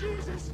Jesus!